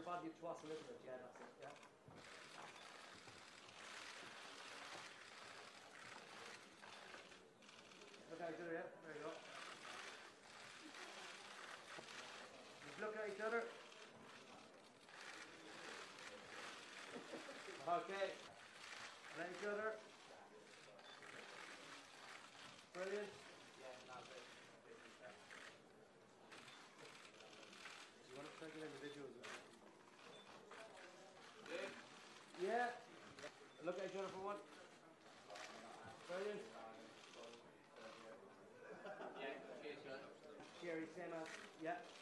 body towards a little bit. Yeah, that's it. Yeah. Look at each other, yeah. There you go. Just look at each other. Okay. At each other. Brilliant. You want to take an individual as well? Yeah. Look at each other for one. Brilliant. Yeah, cheers. Jerry, as. Yeah.